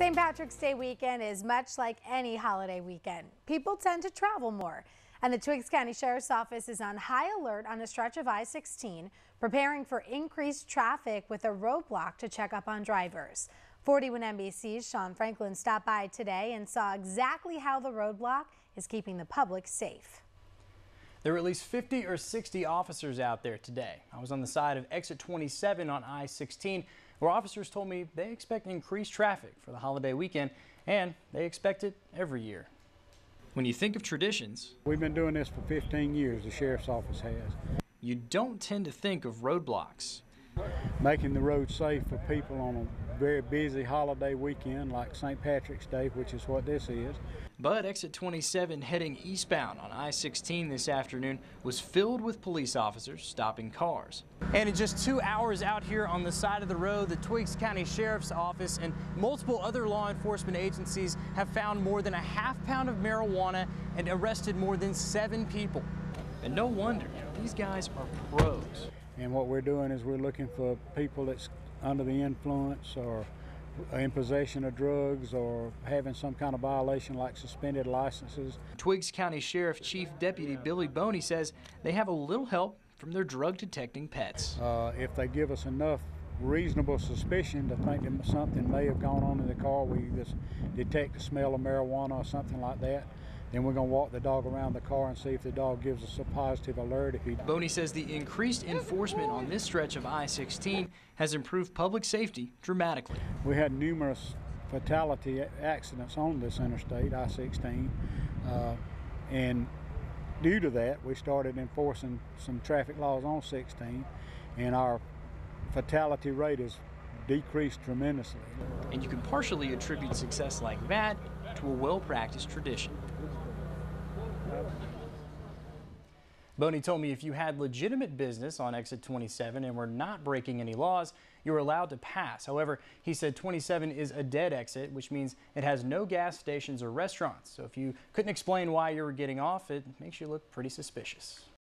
St. Patrick's Day weekend is much like any holiday weekend. People tend to travel more. And the Twiggs County Sheriff's Office is on high alert on a stretch of I-16, preparing for increased traffic with a roadblock to check up on drivers. 41 NBC's Sean Franklin stopped by today and saw exactly how the roadblock is keeping the public safe. There were at least 50 or 60 officers out there today. I was on the side of exit 27 on I-16 where officers told me they expect increased traffic for the holiday weekend and they expect it every year. When you think of traditions, we've been doing this for 15 years, the sheriff's office has. You don't tend to think of roadblocks making the road safe for people on a very busy holiday weekend like St. Patrick's Day, which is what this is. But exit 27 heading eastbound on I-16 this afternoon was filled with police officers stopping cars. And in just two hours out here on the side of the road, the Twiggs County Sheriff's Office and multiple other law enforcement agencies have found more than a half pound of marijuana and arrested more than seven people. And no wonder, these guys are pros. And what we're doing is we're looking for people that's under the influence or in possession of drugs or having some kind of violation like suspended licenses. Twiggs County Sheriff Chief Deputy Billy Boney says they have a little help from their drug detecting pets. Uh, if they give us enough reasonable suspicion to think that something may have gone on in the car, we just detect the smell of marijuana or something like that, then we're going to walk the dog around the car and see if the dog gives us a positive alert. If he Boney says the increased enforcement on this stretch of I-16 has improved public safety dramatically. We had numerous fatality accidents on this interstate, I-16, uh, and due to that, we started enforcing some traffic laws on 16, and our fatality rate has decreased tremendously. And you can partially attribute success like that to a well-practiced tradition. Boney told me if you had legitimate business on exit 27 and were not breaking any laws, you were allowed to pass. However, he said 27 is a dead exit, which means it has no gas stations or restaurants. So if you couldn't explain why you were getting off, it makes you look pretty suspicious.